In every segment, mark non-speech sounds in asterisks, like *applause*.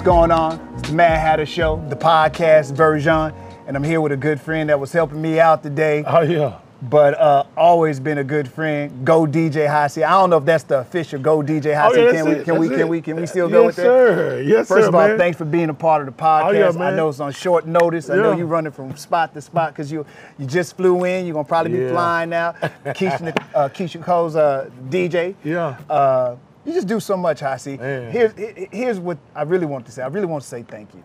What's going on? It's the Madd Hatta Show, the podcast version, and I'm here with a good friend that was helping me out today. Oh yeah. But uh, always been a good friend. Go DJ Hi-C. I don't know if that's the official Go DJ Hi-C. Oh, yeah, can we can we can we can we still go yes, with that? Sir. Yes, First sir, of all, man. thanks for being a part of the podcast. yeah, I know it's on short notice. I know you're running from spot to spot because you you just flew in. You're gonna probably be flying now. Keyshia, uh, Keyshia Cole's uh, DJ. Yeah. Uh, you just do so much, Hi-C. Here's here's what I really want to say. I really want to say thank you.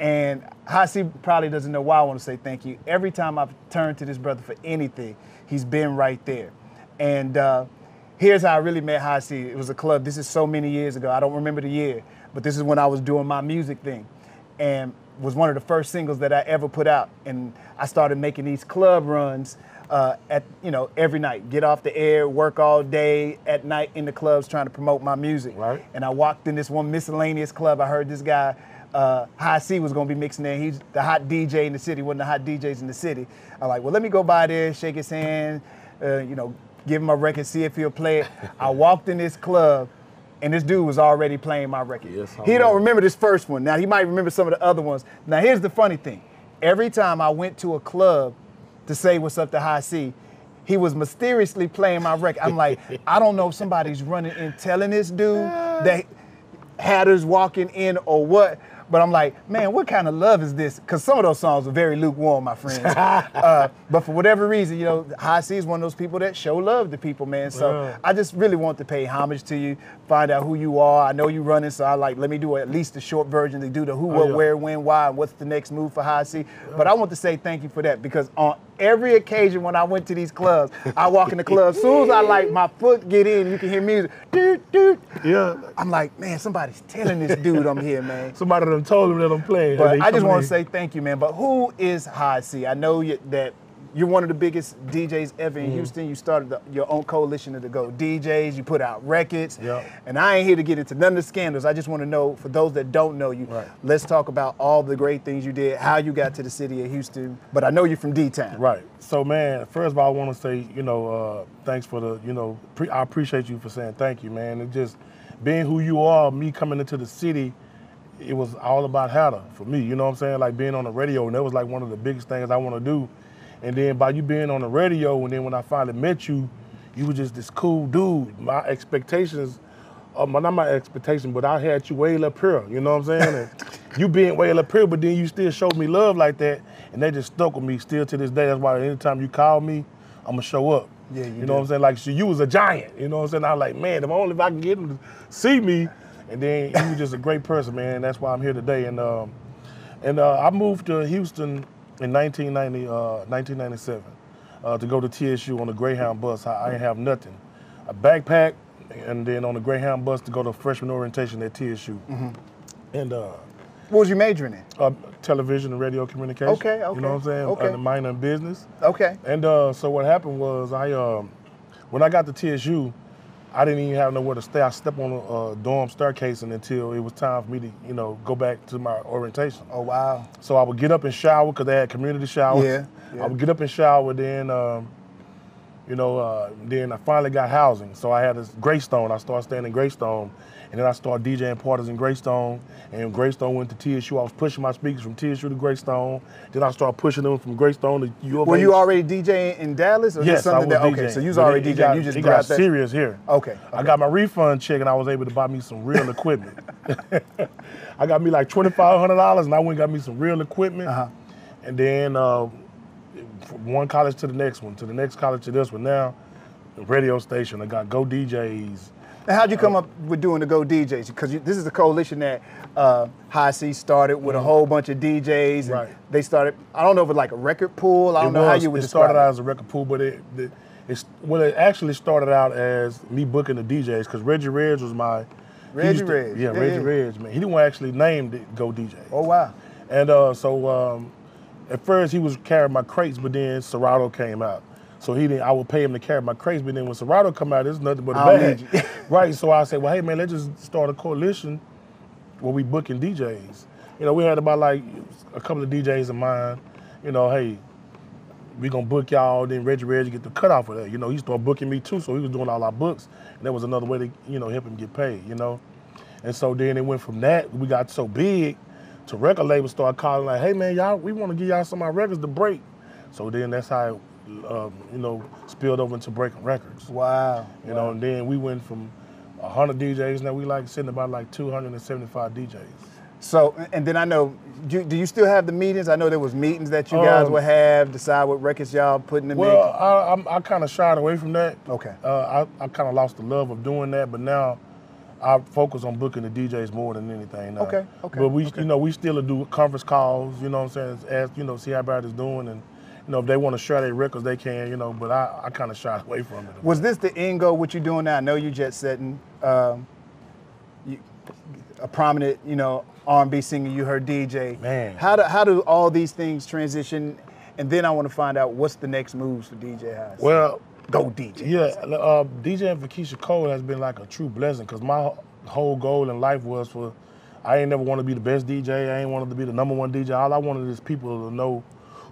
And Hi-C probably doesn't know why I want to say thank you. Every time I've turned to this brother for anything, he's been right there. And uh, here's how I really met Hi-C. It was a club. This is so many years ago. I don't remember the year, but this is when I was doing my music thing, and was one of the first singles that I ever put out. And I started making these club runs uh, at you know every night. Get off the air, work all day at night in the clubs trying to promote my music. Right. And I walked in this one miscellaneous club. I heard this guy, uh, Hi-C, was gonna be mixing there. He's the hot DJ in the city, one of the hot DJs in the city. I'm like, well, let me go by there, shake his hand, uh, you know, give him a record, see if he'll play it. I *laughs* walked in this club. And this dude was already playing my record. Yes, he don't remember this first one. Now he might remember some of the other ones. Now here's the funny thing. Every time I went to a club to say what's up to Hi-C, he was mysteriously playing my record. I'm like, I don't know if somebody's running and telling this dude that Hatta's walking in or what. But I'm like, man, what kind of love is this? Because some of those songs are very lukewarm, my friends. *laughs* uh, but for whatever reason, you know, Hi-C is one of those people that show love to people, man. So. I just really want to pay homage to you, find out who you are. I know you're running, so I like let me do at least a short version to do the who, what, Oh, yeah. where, when, why, and what's the next move for Hi-C. But I want to say thank you for that because on every occasion when I went to these clubs, I walk in the club. As soon as I like my foot get in, you can hear music. Doot, doot. Yeah. I'm like, man, somebody's telling this dude I'm here, man. *laughs* Somebody done told him that I'm playing. But I just want to say thank you, man. But who is Hi-C? I know you, that you're one of the biggest DJs ever in Houston. You started the, your own coalition of the Go DJs. You put out records. Yep. And I ain't here to get into none of the scandals. I just want to know, for those that don't know you, Right. let's talk about all the great things you did, how you got to the city of Houston. But I know you're from D-Town. Right. So, man, first of all, I want to say, you know, uh, thanks for the, you know, pre- I appreciate you for saying thank you, man. And just being who you are, me coming into the city, it was all about Hatta for me. You know what I'm saying? Like being on the radio, and that was like one of the biggest things I want to do. And then by you being on the radio, and then when I finally met you, you were just this cool dude. My expectations, uh, my, not my expectation, but I had you way up here. You know what I'm saying? And *laughs* you being way up here, but then you still showed me love like that, and they just stuck with me still to this day. That's why anytime you call me, I'm gonna show up. Yeah, you you know what I'm saying? Like so you was a giant. You know what I'm saying? I was like, man, if only if I can get him to see me. And then you was just a great person, man. That's why I'm here today. And um, and uh, I moved to Houston in 1990, uh, 1997 uh, to go to TSU on a Greyhound bus. I, I didn't have nothing, a backpack, and then on the Greyhound bus to go to freshman orientation at TSU. Mm-hmm. And uh, What was you majoring in? uh, television and radio communication. Okay, okay. You know what I'm saying? okay. And a minor in business. Okay. And uh, so what happened was I, um, when I got to TSU, I didn't even have nowhere to stay. I stepped on a, uh dorm staircase and until it was time for me to, you know, go back to my orientation. Oh, wow. So I would get up and shower because they had community showers. Yeah, yeah. I would get up and shower, then, um, you know, uh, then I finally got housing. So I had this Greystone. I started staying in Greystone, and then I started DJing parties in Greystone. And Greystone went to TSU. I was pushing my speakers from TSU to Greystone. Then I started pushing them from Greystone to U of Were H. you already DJing in Dallas? Or Yes, I something was that, DJing. okay, so you was But already DJing. got- you just it got that. serious here. Okay, I got my refund check and I was able to buy me some real equipment. *laughs* I got me like twenty five hundred dollars and I went and got me some real equipment. Uh-huh. And then uh, from one college to the next one, to the next college to this one. Now, the radio station. I got Go DJs. And how'd you come up with doing the Go DJs? Because this is a coalition that uh, Hi-C started with a whole bunch of DJs. And Mm-hmm. Right. They started. I don't know if it's like a record pool. I don't it know how you would it describe started out as a record pool, but it, it it's well, it actually started out as me booking the DJs because Reggie Reg was my Reggie Reg, yeah, yeah, Reggie yeah. Reg, man. He didn't actually name it Go DJ. Oh wow. And uh, so um, at first he was carrying my crates, but then Serato came out. So he didn't. I would pay him to carry my crates, but then when Serato come out, it's nothing but a bag, *laughs* right? So I said, well, hey man, let's just start a coalition where we booking DJs. You know, we had about like a couple of DJs in mind. You know, hey, we gonna book y'all. Then Reggie Reggie get the cut off of that. You know, he started booking me too, so he was doing all our books, and that was another way to you know help him get paid. You know, And so then it went from that, we got so big, to record labels start calling like, hey man, y'all, we want to give y'all some of our records to break. So then that's how it, um, you know, spilled over into breaking records. Wow. You know, and then we went from 100 DJs, now we like sitting about like 275 DJs. So, and then I know, do, do you still have the meetings? I know there was meetings that you guys Um, would have, decide what records y'all putting in Well, mix. I, I'm- I kind of shied away from that. Okay. Uh, I, I kind of lost the love of doing that, but now I focus on booking the DJs more than anything. Now. Okay, okay, But we, okay. you know, we still do conference calls. You know what I'm saying? Ask, you know, see how everybody's doing, and you know, if they want to share their records, they can. You know, but I, I kind of shy away from it. Was this the end goal? What you doing now? I know you jet setting. Um, you, a prominent, you know, R&B singer. You heard DJ. Man. how do how do all these things transition? And then I want to find out what's the next moves for DJ High. well, go DJ. Yeah, uh, DJing for Keyshia Cole has been like a true blessing because my whole goal in life was for I ain't never want to be the best DJ. I ain't wanted to be the number one DJ. All I wanted is people to know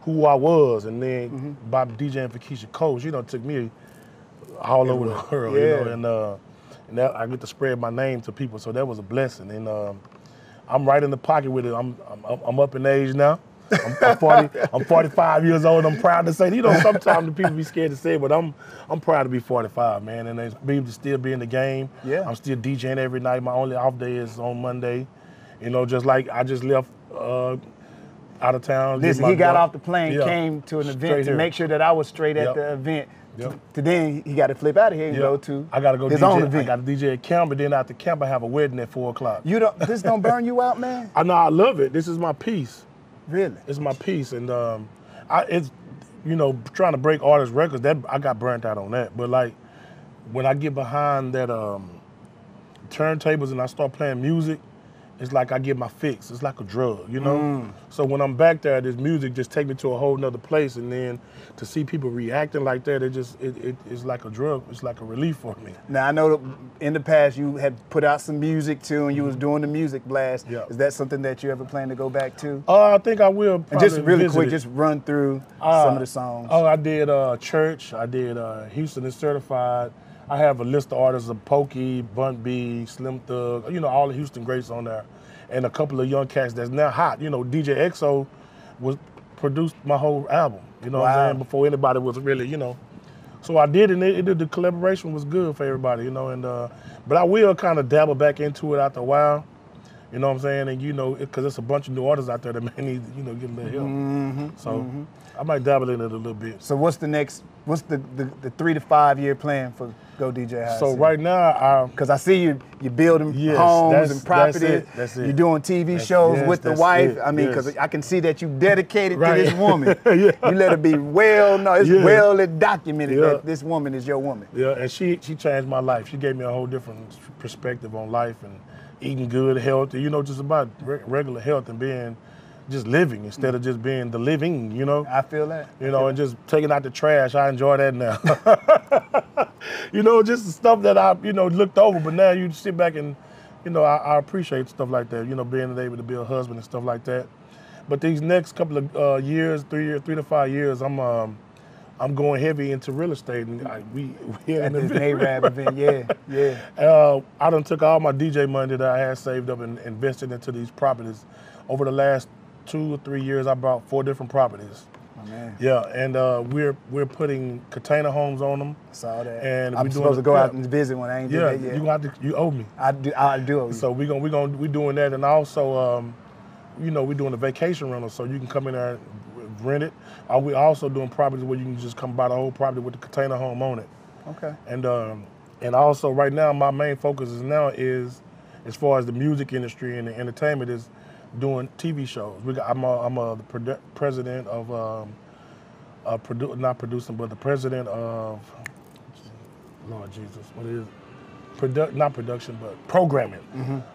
who I was. And then by DJing for Keyshia Cole, you know, took me all over the *laughs* world, you know, Yeah. and uh, and that, I get to spread my name to people. So that was a blessing. And um, I'm right in the pocket with it. I'm I'm, I'm up in age now. I'm, I'm 40. I'm 45 years old. I'm proud to say. You know, sometimes the people be scared to say, it, but I'm I'm proud to be 45, man, and it's be to still be in the game. Yeah. I'm still DJing every night. My only off day is on Monday. You know, just like I just left uh, out of town. Listen, he got job. off the plane, Yeah. came to an event Straight to here. make sure that I was straight at the event. Yep. To, then he got to flip out of here and Yeah. go to I gotta go his DJ. own I got to DJ at camp, but then after camp, I have a wedding at four o'clock. you don't. This don't burn you out, man. *laughs* I know I love it. This is my piece. Really? It's my piece, and um, I it's you know trying to break artists' records. That I got burnt out on that. But like when I get behind that um, turntables and I start playing music, it's like I get my fix. It's like a drug, you know. Mm. So when I'm back there, this music just take me to a whole nother place, and then to see people reacting like that, it just it, it it's like a drug. It's like a relief for me. Now I know that in the past you had put out some music too, and you was doing the music blast. Yeah. Is that something that you ever plan to go back to? Uh, I think I will. And just really quick, it. just run through Uh, some of the songs. Oh, I did uh, Church. I did uh, Houston is Certified. I have a list of artists of Pokey, Bun B, Slim Thug, you know, all the Houston greats on there. And a couple of young cats that's now hot. You know, DJ EXO was produced my whole album, you know what I'm saying, before anybody was really, you know. So I did, and it, it, the collaboration was good for everybody, you know. And uh, but I will kind of dabble back into it after a while, you know what I'm saying. And you know, because there's a bunch of new artists out there that *laughs* may need, you know, get a little help. Mm-hmm, so I might dabble in it a little bit. So what's the next? What's the, the, the three to five year plan for Go DJ High? So right now, because I see you you building Yes, homes and that's it, that's it. You're doing TV That's- shows yes, with the wife. it, I mean, because yes. I can see that you dedicated Right. to this woman. *laughs* Yeah. You let her be well. No, it's Yeah. well documented Yeah. that this woman is your woman. yeah, and she she changed my life. She gave me a whole different perspective on life and eating good, healthy. You know, just about re- regular health and being just living instead of just being the living. You know. I feel that. you know, and just taking out the trash. I enjoy that now. *laughs* *laughs* you know, just the stuff that I, you know, looked over, but now you sit back and, you know, I, I appreciate stuff like that. You know, being able to be a husband and stuff like that. But these next couple of uh, years, three years, three to five years, I'm, um, I'm going heavy into real estate, and I, we *laughs* we At in the this NAREB event, yeah, *laughs* yeah. uh, I done took all my DJ money that I had saved up and invested into these properties. Over the last two or three years, I bought four different properties. Oh. Yeah, and uh, we're we're putting container homes on them. I saw that. And I'm supposed to go out and visit when I ain't Yeah, did that yet. you got to you owe me. I do. I do. owe you. So we're gonna we're gonna we're doing that, and also um, you know we're doing a vacation rental, so you can come in there and rent it. Uh, we also doing properties where you can just come buy the whole property with the container home on it. okay. And um, and also right now my main focus is now is as far as the music industry and the entertainment is doing TV shows. We got, I'm a, I'm a, the produ- president of um, uh, produ- not producing, but the president of Lord Jesus, what is it? Produ- not production, but programming.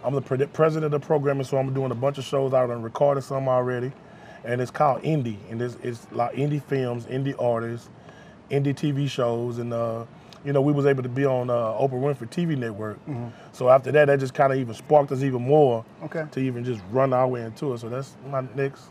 I'm the pred- president of programming, so I'm doing a bunch of shows out and recorded some already, and it's called indie, and it's, it's like indie films, indie artists, indie TV shows, and uh, you know we was able to be on uh, Oprah Winfrey TV network. So after that, that just kind of even sparked us even more Okay. to even just run our way into it. So that's my next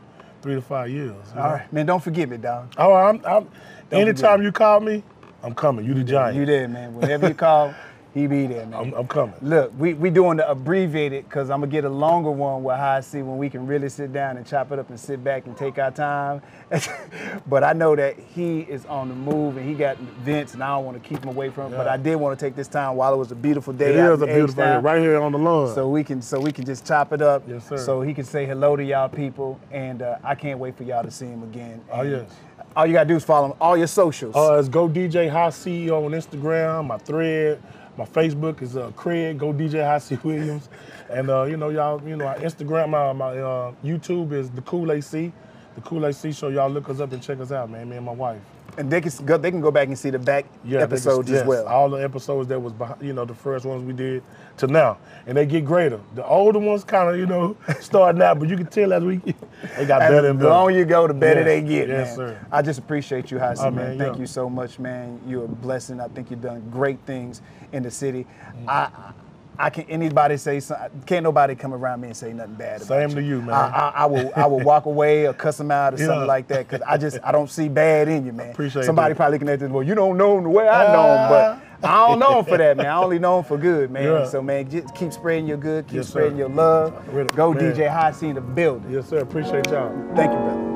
three to five years. All know? right, man. Don't forget me, dog. Oh, I'm, I'm anytime you call me, I'm coming. You the giant. You there, man. Whenever you call, *laughs* He be there, man. I'm, I'm coming. Look, we we doing the abbreviated because I'm gonna get a longer one where I see when we can really sit down and chop it up and sit back and take our time. *laughs* but I know that he is on the move and he got events and I don't want to keep him away from it. But I did want to take this time while it was a beautiful day. It is a beautiful day right here on the lawn. So we can so we can just chop it up. Yes, sir. So he can say hello to y'all people, and uh, I can't wait for y'all to see him again. Oh, And yes. All you gotta do is follow him, all your socials. Uh, it's Go DJ Hi-C on Instagram. My thread, my Facebook is uh, Craig Go DJ C Williams, and uh, you know y'all, you know our Instagram, my, my uh, YouTube is the Cool AC, the Cool AC Show. Y'all look us up and check us out, man. Me and my wife. And they can go, they can go back and see the back Yeah, episodes as yes, well. All the episodes that was, behind, you know, the first ones we did to now, and they get greater. The older ones kind of, you know, *laughs* starting out, but you can tell as we they got better And and the longer you go, the better Yes, they get, yes, man. sir. I just appreciate you, Hi-C, Oh, man. man, Thank yeah. you so much, man. You're a blessing. I think you've done great things in the city. Mm. I, I can anybody say something. Can't nobody come around me and say nothing bad about Same you. to you, man. I, I, I will I will *laughs* walk away or cuss them out or Yeah. something like that because I just I don't see bad in you, man. Appreciate Somebody that. probably connected. Well, you don't know him the way I know him, but ah. I don't know him for that, man. I *laughs* only know him for good, man. Yeah. So man, just keep spreading your good, keep Yes, sir. spreading your love. Go man. DJ High in the building. Yes, sir. Appreciate y'all. Thank you, brother.